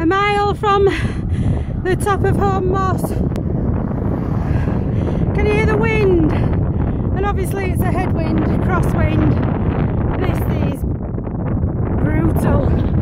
a mile from the top of Holme Moss. Can you hear the wind? And obviously it's a headwind, crosswind. This is brutal.